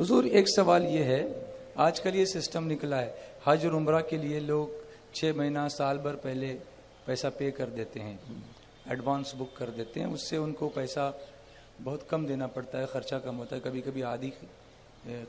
हुजूर, एक सवाल ये है, आजकल ये सिस्टम निकला है, हज और उम्र के लिए लोग छः महीना, साल भर पहले पैसा पे कर देते हैं, एडवांस बुक कर देते हैं, उससे उनको पैसा बहुत कम देना पड़ता है, खर्चा कम होता है कभी कभी आधी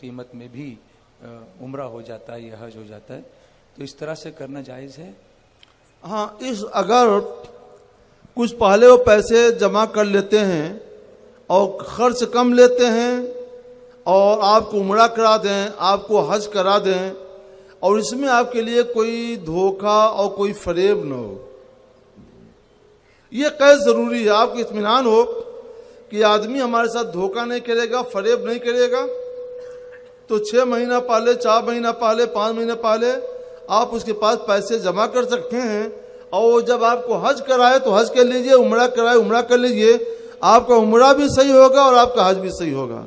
कीमत में भी उम्र हो जाता है या हज हो जाता है तो इस तरह से करना जायज़ है? हाँ इस, अगर कुछ पहले वो पैसे जमा कर लेते हैं और खर्च कम लेते हैं और आपको उमरा करा दें, आपको हज करा दें, और इसमें आपके लिए कोई धोखा और कोई फरेब न हो। यह कैद ज़रूरी है, आपको इतमान हो कि आदमी हमारे साथ धोखा नहीं करेगा, फरेब नहीं करेगा। तो छह महीना पहले, चार महीना पहले, पाँच महीना पहले आप उसके पास पैसे जमा कर सकते हैं, और जब आपको हज कराए तो हज कर लीजिए उमरा कराए उमरा कर लीजिए, आपका उमरा भी सही होगा और आपका हज भी सही होगा।